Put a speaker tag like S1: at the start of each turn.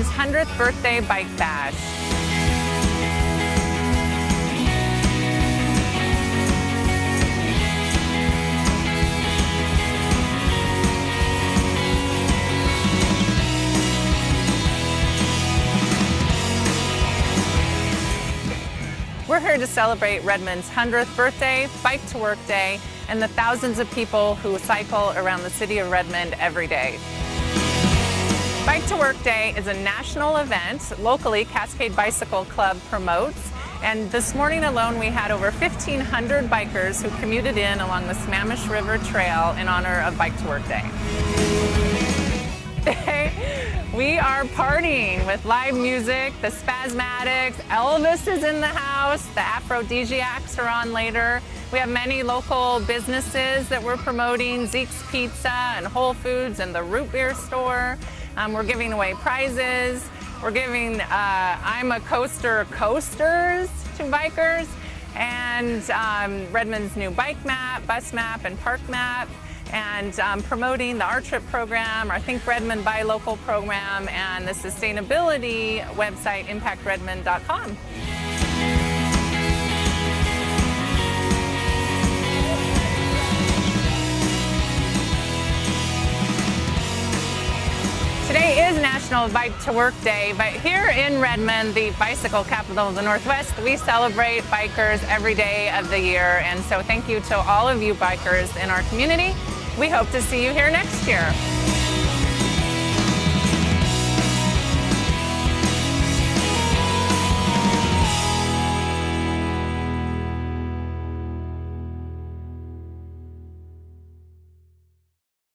S1: Redmond's 100th birthday bike bash. We're here to celebrate Redmond's 100th birthday, Bike to Work Day, and the thousands of people who cycle around the city of Redmond every day. Bike to Work Day is a national event locally Cascade Bicycle Club promotes. And this morning alone, we had over 1,500 bikers who commuted in along the Sammamish River Trail in honor of Bike to Work Day. we are partying with live music, the Spazmatics, Elvis is in the house, the Afrodisiacs are on later. We have many local businesses that we're promoting, Zeek's Pizza and Whole Foods and the Root Beer Store. Um, we're giving away prizes. We're giving uh, I'm a Coaster coasters to bikers and um, Redmond's new bike map, bus map, and park map and um, promoting the RTRIP program, our Think Redmond Buy Local program, and the sustainability website, impactredmond.com. Today is National Bike to Work Day, but here in Redmond, the bicycle capital of the Northwest, we celebrate bikers every day of the year. And so thank you to all of you bikers in our community. We hope to see you here next year.